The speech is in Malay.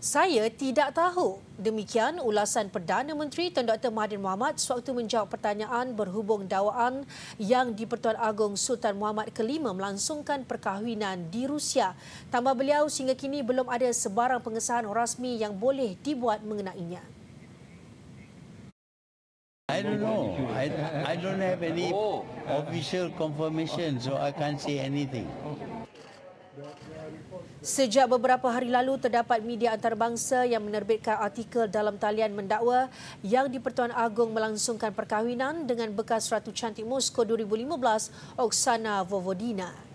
Saya tidak tahu. Demikian ulasan Perdana Menteri Tun Dr. Mahathir Mohamad sewaktu menjawab pertanyaan berhubung dakwaan yang di-Pertuan Agong Sultan Muhammad kelima melangsungkan perkahwinan di Rusia. Tambah beliau, sehingga kini belum ada sebarang pengesahan rasmi yang boleh dibuat mengenainya. I don't know. I, I don't have any official confirmation, so I can't say anything. Sejak beberapa hari lalu, terdapat media antarabangsa yang menerbitkan artikel dalam talian mendakwa yang di-Pertuan Agong melangsungkan perkahwinan dengan bekas Ratu Cantik Moskow 2015, Oksana Vovodina.